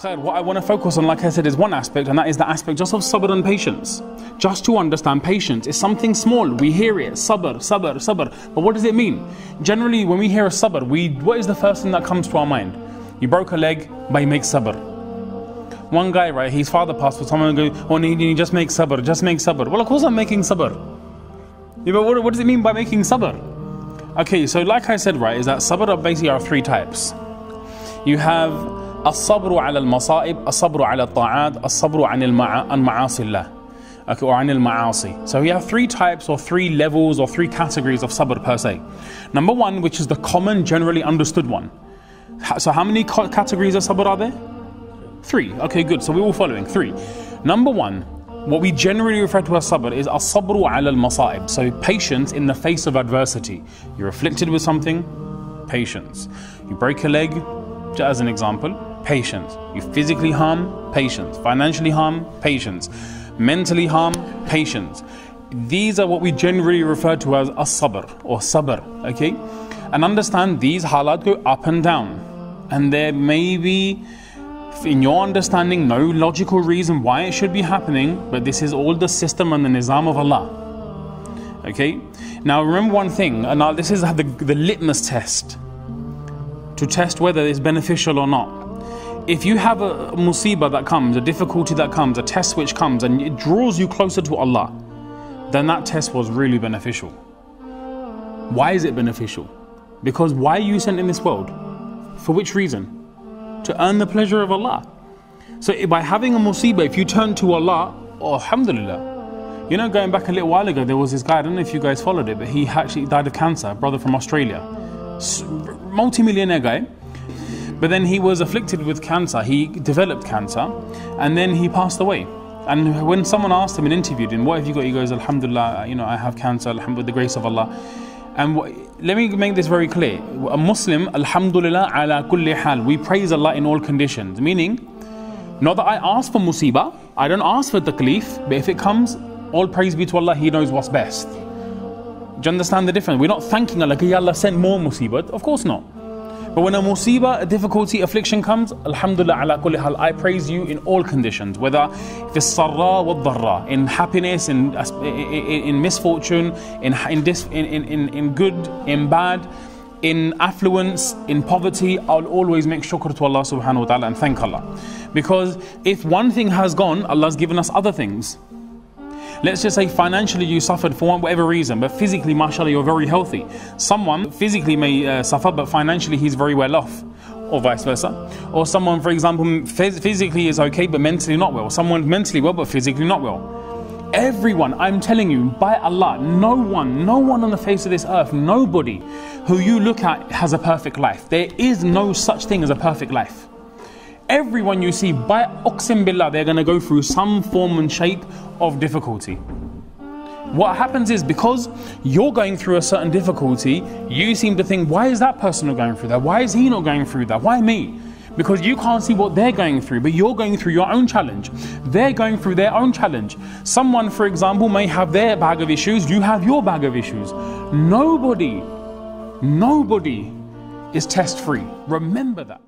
What I want to focus on, like I said, is one aspect, and that is the aspect just of sabr and patience. Just to understand patience is something small. We hear it, sabr, sabr, sabr. But what does it mean? Generally, when we hear a sabr, we, what is the first thing that comes to our mind? You broke a leg, but you make sabr. One guy, right, his father passed for someone and go, oh, you, you just make sabr, just make sabr. Well, of course I'm making sabr. Yeah, but what, what does it mean by making sabr? Okay, so like I said, right, is that sabr basically are three types. You have الصبر على المصائب الصبر على الطاعات الصبر عن المعاصي الله okay, or عن المعاصي so we have three types or three levels or three categories of sabr per se number one which is the common generally understood one so how many categories of sabr are there three okay good so we're all following three number one what we generally refer to as sabr is as-sabru ala al-masa'ib. So patience in the face of adversity. You're afflicted with something, patience. You break a leg, as an example, patience. You physically harm, patience. Financially harm, patience. Mentally harm, patience. These are what we generally refer to as as-sabr or sabr, okay? And understand these halat go up and down. And there may be, in your understanding, no logical reason why it should be happening, but this is all the system and the nizam of Allah. Okay? Now remember one thing, and now this is the, the litmus test to test whether it's beneficial or not if you have a musibah that comes, a difficulty that comes, a test which comes, and it draws you closer to Allah, then that test was really beneficial. Why is it beneficial? Because why are you sent in this world? For which reason? To earn the pleasure of Allah. So by having a musibah, if you turn to Allah, oh, alhamdulillah. You know, going back a little while ago, there was this guy, I don't know if you guys followed it, but he actually died of cancer, brother from Australia. Multi-millionaire guy but then he was afflicted with cancer. He developed cancer and then he passed away. And when someone asked him and interviewed him, what have you got? He goes, Alhamdulillah, you know, I have cancer, Alhamdulillah, with the grace of Allah. And let me make this very clear. A Muslim, Alhamdulillah, ala kulli hal. We praise Allah in all conditions. Meaning, not that I ask for musibah, I don't ask for taklif, but if it comes, all praise be to Allah, He knows what's best. Do you understand the difference? We're not thanking Allah, Ya Allah send more musibah. Of course not. But when a musibah, a difficulty, affliction comes, Alhamdulillah ala kulli hal, I praise you in all conditions, whether fi sarra wa dharra, in happiness, in, in, in misfortune, in, in, dis, in, in, in good, in bad, in affluence, in poverty, I'll always make shukr to Allah subhanahu wa ta'ala and thank Allah. Because if one thing has gone, Allah's given us other things. Let's just say financially you suffered for whatever reason, but physically, mashallah, you're very healthy. Someone physically may uh, suffer, but financially he's very well off or vice versa. Or someone, for example, phys physically is okay but mentally not well. Someone mentally well but physically not well. Everyone, I'm telling you, by Allah, no one, no one on the face of this earth, nobody who you look at has a perfect life. There is no such thing as a perfect life. Everyone you see, by Uqsim Billah, they're going to go through some form and shape of difficulty. What happens is because you're going through a certain difficulty, you seem to think, why is that person not going through that? Why is he not going through that? Why me? Because you can't see what they're going through, but you're going through your own challenge. They're going through their own challenge. Someone, for example, may have their bag of issues, you have your bag of issues. Nobody, nobody is test free. Remember that.